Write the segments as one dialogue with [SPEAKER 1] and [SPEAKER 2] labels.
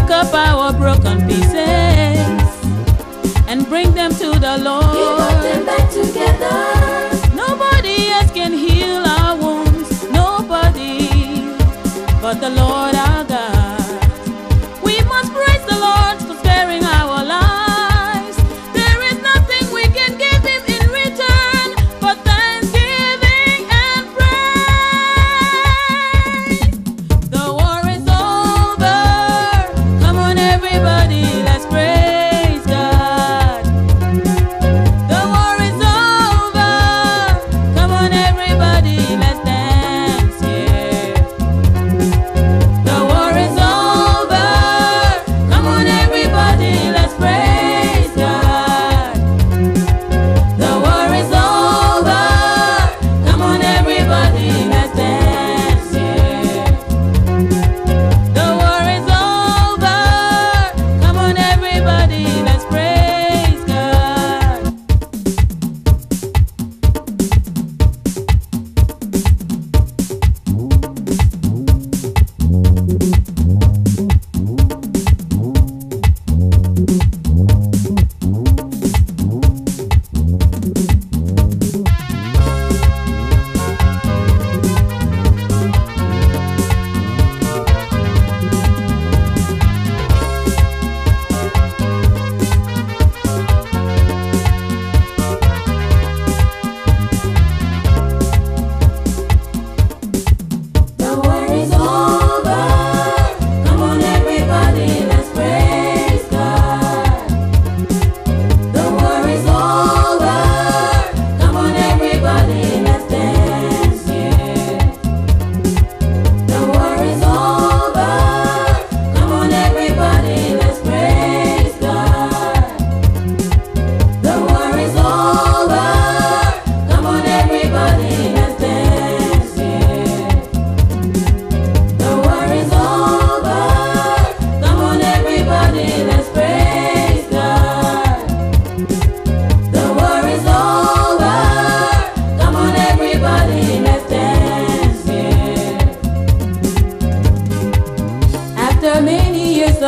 [SPEAKER 1] pick up our broken pieces and bring them to the Lord.
[SPEAKER 2] He put them back together.
[SPEAKER 1] Nobody else can heal our wounds. Nobody but the Lord.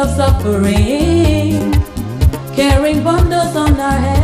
[SPEAKER 1] of suffering, carrying bundles on our heads.